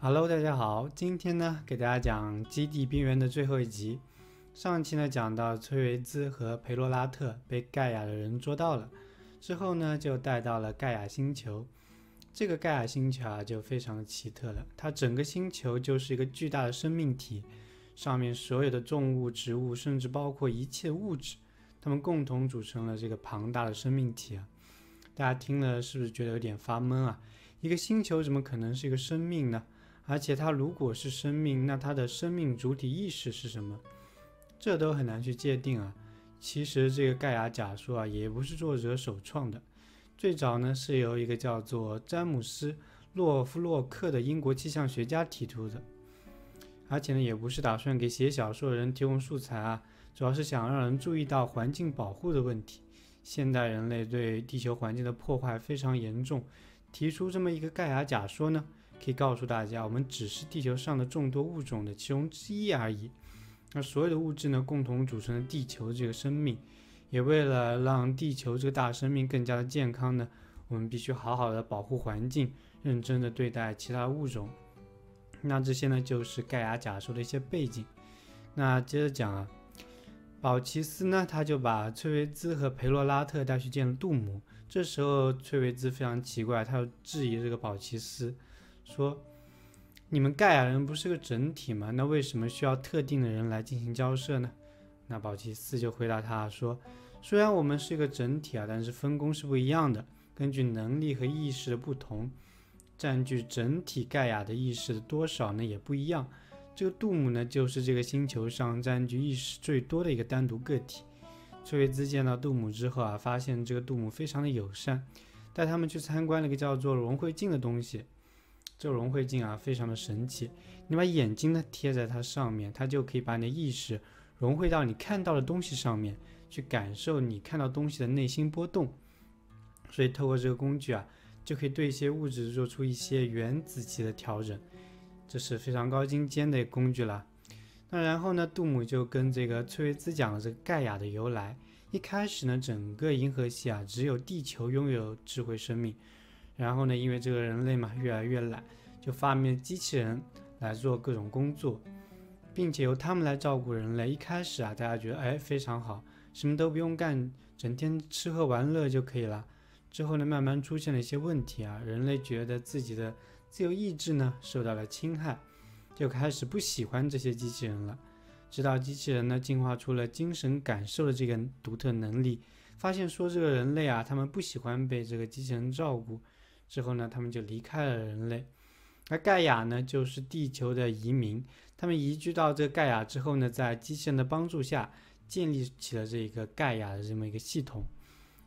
Hello，大家好，今天呢给大家讲《基地边缘》的最后一集。上期呢讲到崔维兹和培罗拉特被盖亚的人捉到了，之后呢就带到了盖亚星球。这个盖亚星球啊就非常的奇特了，它整个星球就是一个巨大的生命体，上面所有的动物、植物，甚至包括一切物质，它们共同组成了这个庞大的生命体啊。大家听了是不是觉得有点发懵啊？一个星球怎么可能是一个生命呢？而且它如果是生命，那它的生命主体意识是什么？这都很难去界定啊。其实这个盖亚假说啊，也不是作者首创的，最早呢是由一个叫做詹姆斯·洛夫洛克的英国气象学家提出的，而且呢也不是打算给写小说的人提供素材啊，主要是想让人注意到环境保护的问题。现代人类对地球环境的破坏非常严重，提出这么一个盖亚假说呢？可以告诉大家，我们只是地球上的众多物种的其中之一而已。那所有的物质呢，共同组成了地球这个生命。也为了让地球这个大生命更加的健康呢，我们必须好好的保护环境，认真的对待其他物种。那这些呢，就是盖亚假说的一些背景。那接着讲啊，宝奇斯呢，他就把崔维兹和培洛拉特带去见了杜姆。这时候，崔维兹非常奇怪，他就质疑这个宝奇斯。说：“你们盖亚人不是个整体吗？那为什么需要特定的人来进行交涉呢？”那宝奇斯就回答他说：“虽然我们是一个整体啊，但是分工是不一样的。根据能力和意识的不同，占据整体盖亚的意识的多少呢也不一样。这个杜姆呢，就是这个星球上占据意识最多的一个单独个体。”崔维兹见到杜姆之后啊，发现这个杜姆非常的友善，带他们去参观了一个叫做融汇镜的东西。这个融汇镜啊，非常的神奇。你把眼睛呢贴在它上面，它就可以把你的意识融汇到你看到的东西上面，去感受你看到东西的内心波动。所以透过这个工具啊，就可以对一些物质做出一些原子级的调整，这是非常高精尖的工具了。那然后呢，杜姆就跟这个崔维兹讲了这个盖亚的由来。一开始呢，整个银河系啊，只有地球拥有智慧生命。然后呢，因为这个人类嘛越来越懒，就发明了机器人来做各种工作，并且由他们来照顾人类。一开始啊，大家觉得哎非常好，什么都不用干，整天吃喝玩乐就可以了。之后呢，慢慢出现了一些问题啊，人类觉得自己的自由意志呢受到了侵害，就开始不喜欢这些机器人了。直到机器人呢进化出了精神感受的这个独特能力，发现说这个人类啊，他们不喜欢被这个机器人照顾。之后呢，他们就离开了人类。而盖亚呢，就是地球的移民。他们移居到这盖亚之后呢，在机器人的帮助下，建立起了这一个盖亚的这么一个系统。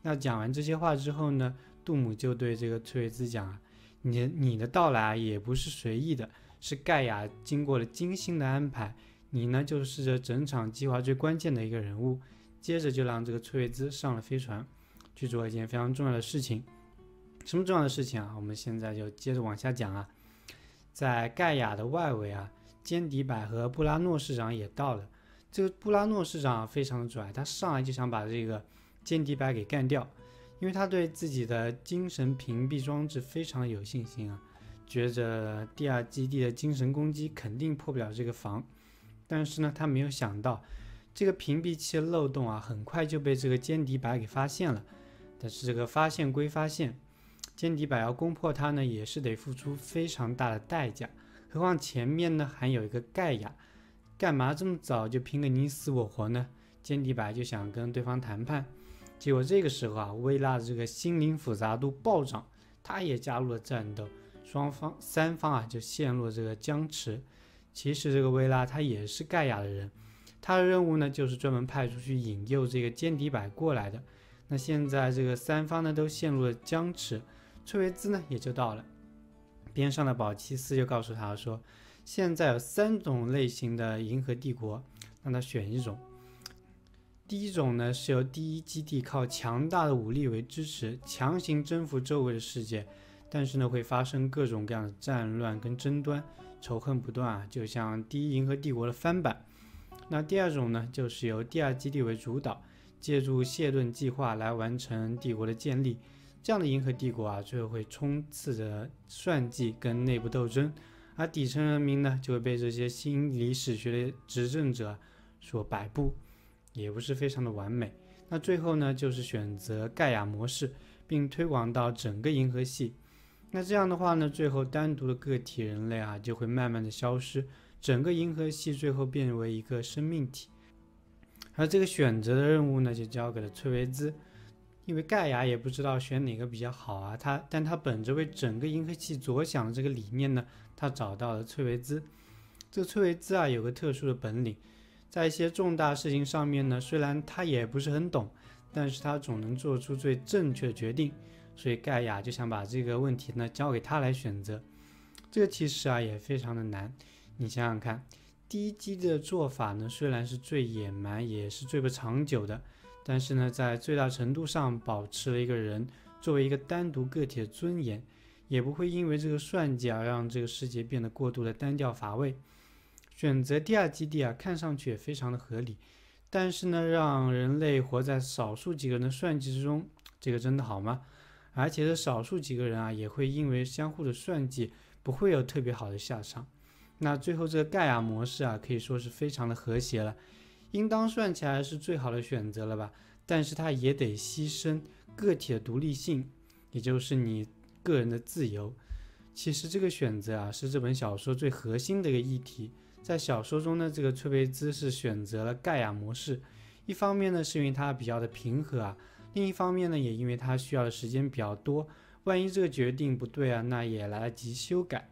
那讲完这些话之后呢，杜姆就对这个崔维兹讲啊：“你你的到来啊也不是随意的，是盖亚经过了精心的安排。你呢，就是这整场计划最关键的一个人物。”接着就让这个崔维兹上了飞船，去做一件非常重要的事情。什么重要的事情啊？我们现在就接着往下讲啊。在盖亚的外围啊，坚迪百和布拉诺市长也到了。这个布拉诺市长非常的拽，他上来就想把这个坚迪柏给干掉，因为他对自己的精神屏蔽装置非常有信心啊，觉着第二基地的精神攻击肯定破不了这个防。但是呢，他没有想到这个屏蔽器的漏洞啊，很快就被这个坚迪白给发现了。但是这个发现归发现。坚迪柏要攻破它呢，也是得付出非常大的代价。何况前面呢还有一个盖亚，干嘛这么早就拼个你死我活呢？坚迪柏就想跟对方谈判，结果这个时候啊，薇拉的这个心灵复杂度暴涨，他也加入了战斗，双方三方啊就陷入了这个僵持。其实这个薇拉他也是盖亚的人，他的任务呢就是专门派出去引诱这个坚迪柏过来的。那现在这个三方呢都陷入了僵持。崔维兹呢也就到了，边上的宝奇斯就告诉他说：“现在有三种类型的银河帝国，让他选一种。第一种呢是由第一基地靠强大的武力为支持，强行征服周围的世界，但是呢会发生各种各样的战乱跟争端，仇恨不断啊，就像第一银河帝国的翻版。那第二种呢就是由第二基地为主导，借助谢顿计划来完成帝国的建立。”这样的银河帝国啊，最后会充斥着算计跟内部斗争，而底层人民呢就会被这些心理史学的执政者所摆布，也不是非常的完美。那最后呢，就是选择盖亚模式，并推广到整个银河系。那这样的话呢，最后单独的个体人类啊就会慢慢的消失，整个银河系最后变为一个生命体。而这个选择的任务呢，就交给了崔维兹，因为盖亚也不知道选哪个比较好啊。他，但他本着为整个银河系着想的这个理念呢，他找到了崔维兹。这个崔维兹啊，有个特殊的本领。在一些重大事情上面呢，虽然他也不是很懂，但是他总能做出最正确的决定，所以盖亚就想把这个问题呢交给他来选择。这个其实啊也非常的难，你想想看，第一击的做法呢虽然是最野蛮，也是最不长久的，但是呢在最大程度上保持了一个人作为一个单独个体的尊严，也不会因为这个算计而让这个世界变得过度的单调乏味。选择第二基地啊，看上去也非常的合理，但是呢，让人类活在少数几个人的算计之中，这个真的好吗？而且这少数几个人啊，也会因为相互的算计，不会有特别好的下场。那最后这个盖亚模式啊，可以说是非常的和谐了，应当算起来是最好的选择了吧？但是它也得牺牲个体的独立性，也就是你个人的自由。其实这个选择啊，是这本小说最核心的一个议题。在小说中呢，这个崔培兹是选择了盖亚模式，一方面呢是因为它比较的平和啊，另一方面呢也因为它需要的时间比较多，万一这个决定不对啊，那也来得及修改。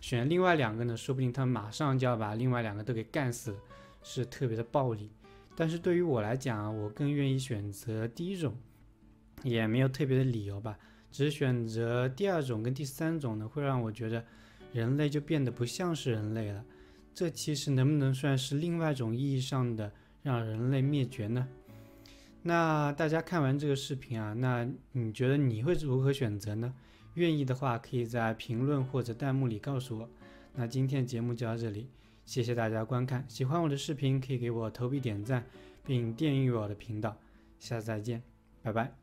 选另外两个呢，说不定他马上就要把另外两个都给干死，是特别的暴力。但是对于我来讲啊，我更愿意选择第一种，也没有特别的理由吧，只是选择第二种跟第三种呢，会让我觉得人类就变得不像是人类了。这其实能不能算是另外一种意义上的让人类灭绝呢？那大家看完这个视频啊，那你觉得你会如何选择呢？愿意的话，可以在评论或者弹幕里告诉我。那今天节目就到这里，谢谢大家观看。喜欢我的视频可以给我投币点赞，并订阅我的频道。下次再见，拜拜。